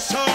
in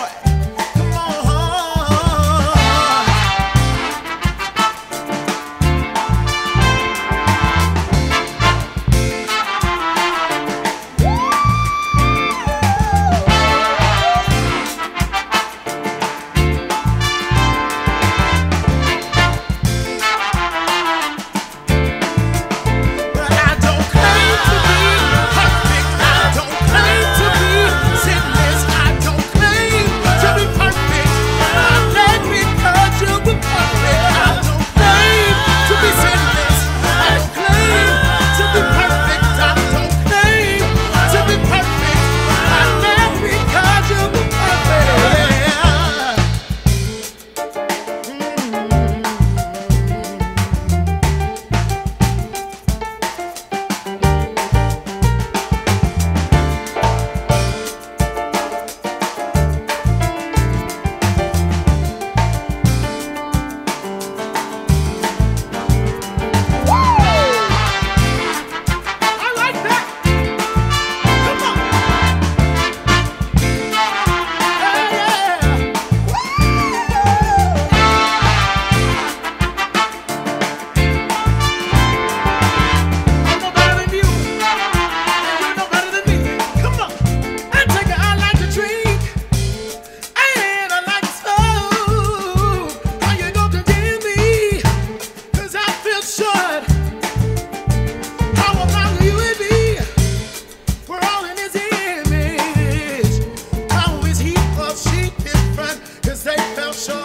show.